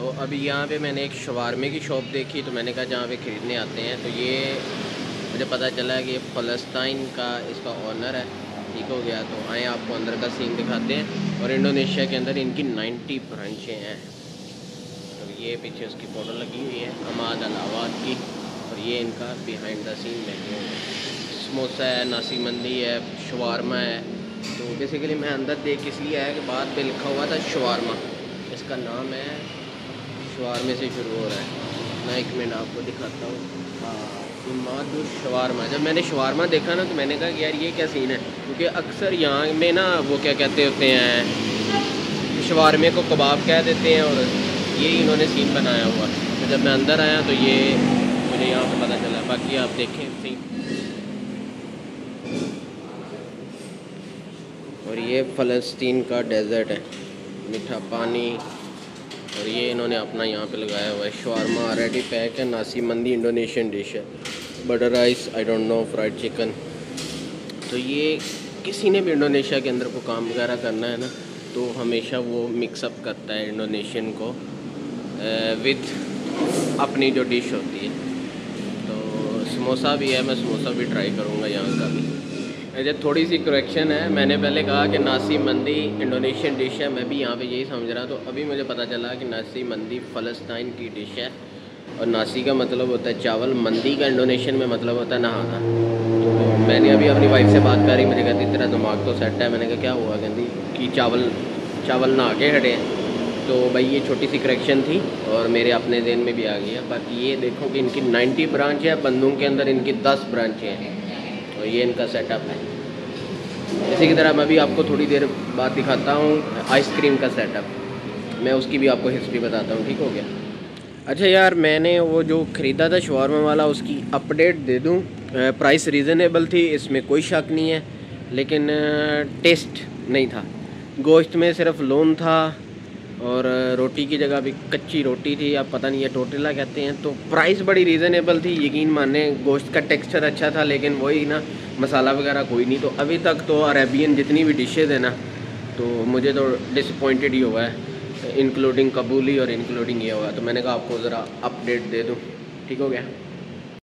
तो अभी यहाँ पे मैंने एक शवारमे की शॉप देखी तो मैंने कहा जहाँ पे ख़रीदने आते हैं। तो ये मुझे पता चला कि ये फ़लस्तीन का इसका ऑनर है। ठीक हो गया तो आए आपको अंदर का सीन दिखाते हैं। और इंडोनेशिया के अंदर इनकी 90 ब्रांचें हैं। तो ये पीछे उसकी फ़ोटो लगी हुई है, अमाद अलावाद की। और ये इनका बिहाइंड द सीन मेन्यू है। समोसा है, नासी मंदी है, शवारमा है। तो बेसिकली मैं अंदर देख इसलिए आया कि बाद पे लिखा हुआ था शवारमा। इसका नाम है शवारमे से शुरू हो रहा है। मैं एक मिनट आपको दिखाता हूँ। हाँ इमादुल शवारमा जब मैंने शवारमा देखा ना तो मैंने कहा कि यार ये क्या सीन है? क्योंकि अक्सर यहाँ में ना वो क्या कहते होते हैं, शवारमे को कबाब कह देते हैं और ये इन्होंने सीन बनाया हुआ। तो जब मैं अंदर आया तो ये मुझे यहाँ पर पता चला। बाकी आप देखें सीन और ये फ़लस्तीन का डेजर्ट है। मीठा पानी और ये इन्होंने अपना यहाँ पे लगाया हुआ है। शवारमा ऑलरेडी पैक है नासी मंदी इंडोनेशियन डिश है। Butter rice I don't know fried chicken तो ये किसी ने भी इंडोनेशिया के अंदर को काम वगैरह करना है ना तो हमेशा वो मिक्सअप करता है इंडोनेशियन को विद अपनी जो डिश होती है। तो समोसा भी है, मैं समोसा भी ट्राई करूँगा यहाँ का भी। अच्छा थोड़ी सी करेक्शन है। मैंने पहले कहा कि नासी मंदी इंडोनेशियन डिश है। मैं भी यहाँ पे यही समझ रहा तो अभी मुझे पता चला कि नासी मंदी फ़लस्तीन की डिश है। और नासी का मतलब होता है चावल। मंदी का इंडोनेशियन में मतलब होता है नहाना। तो मैंने अभी अपनी वाइफ से बात करी। मुझे कहती तेरा दिमाग तो सेट है। मैंने कहा, क्या हुआ? कहती, कि चावल चावल नहा के हटे तो भाई, ये छोटी सी करेक्शन थी और मेरे अपने दिन में भी आ गया। बाकी ये देखो कि इनकी 90 ब्रांच है, बंदूक के अंदर इनकी 10 ब्रांचें हैं। तो ये इनका सेटअप है। इसी की तरह मैं भी आपको थोड़ी देर बाद दिखाता हूँ आइसक्रीम का सेटअप मैं उसकी भी आपको हिस्ट्री बताता हूँ, ठीक हो गया? अच्छा यार, मैंने वो जो ख़रीदा था शवारमा वाला, उसकी अपडेट दे दूँ। प्राइस रीज़नेबल थी, इसमें कोई शक नहीं है, लेकिन टेस्ट नहीं था। गोश्त में सिर्फ़ लोन था और रोटी की जगह भी कच्ची रोटी थी, आप पता नहीं है टोटेला कहते हैं तो प्राइस बड़ी रीज़नेबल थी, यकीन माने गोश्त का टेक्सचर अच्छा था, लेकिन वही ना, मसाला वगैरह कोई नहीं तो अभी तक तो अरेबियन जितनी भी डिशेज़ है ना तो मुझे तो डिसपॉइंटेड ही हुआ है इंक्लूडिंग कबूली और इंक्लूडिंग ये हुआ तो मैंने कहा आपको ज़रा अपडेट दे दूँ, ठीक हो गया?